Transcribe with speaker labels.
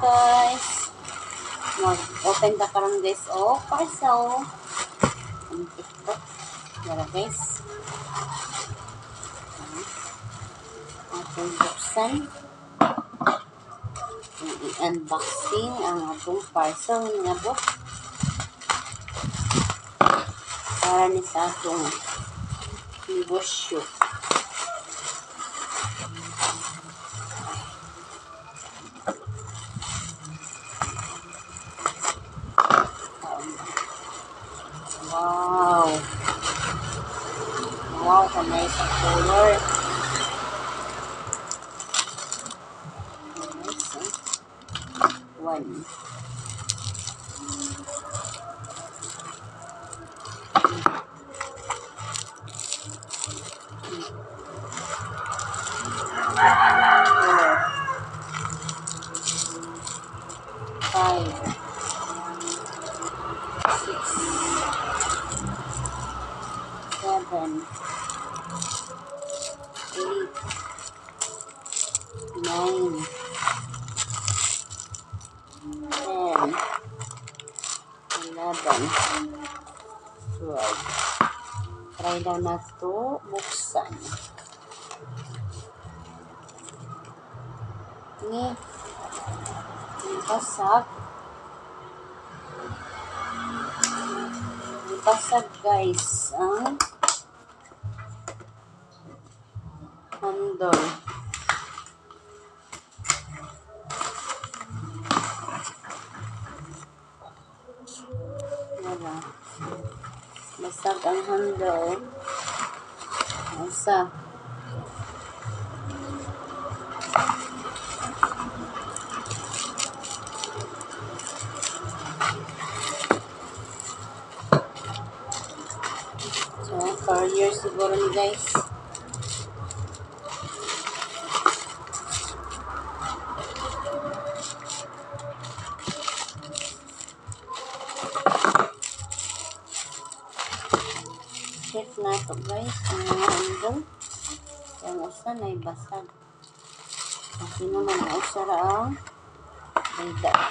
Speaker 1: guys. Mag-open ka karon guys. Oh, parcel. Ang TikTok. Dara guys. Atong buksan. I-unboxing ang atong parcel nga bo. Para ni sa atong negosyo. Wow. Wow, kamay sa color. Nice. Four. Five. Six. Seven. Eight. Nine. Ten. Eleven. Twelve. Try daw na to buksan. Ni. Basag. Basag guys ang handle. Wala. Basag ang handle. Asa? So, for years siguro ni guys. Check na to guys. Ang mga handle. Yung usa na ibasag. Kasi naman ang usa ra ang Guys.